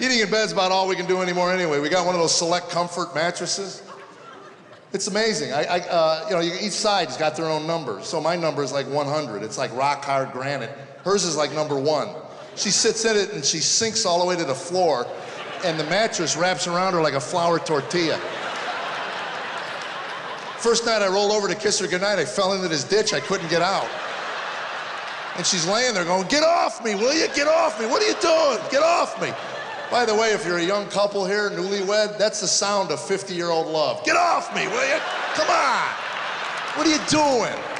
Eating in bed's about all we can do anymore anyway. We got one of those select comfort mattresses. It's amazing. I, I uh, you know, each side's got their own number. So my number is like 100. It's like rock hard granite. Hers is like number one. She sits in it and she sinks all the way to the floor, and the mattress wraps around her like a flour tortilla. First night I rolled over to kiss her goodnight, I fell into this ditch. I couldn't get out. And she's laying there going, Get off me, will you? Get off me. What are you doing? Get off me. By the way, if you're a young couple here, newlywed, that's the sound of 50 year old love. Get off me, will you? Come on. What are you doing?